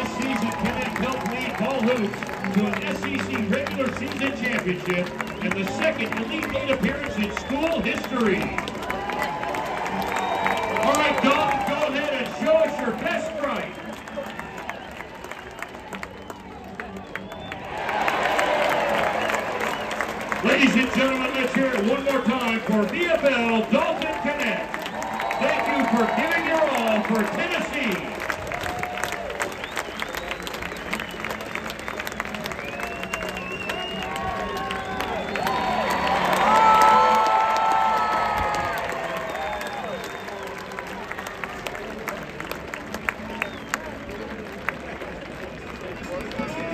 This season, Knecht helped lead Vol Hoops to an SEC regular season championship and the second Elite Eight appearance in school history. All right, Dalton, go ahead and show us your best strike. Ladies and gentlemen, let's hear it one more time for VFL Dalton Knecht. Thank you for giving your all for Tennessee.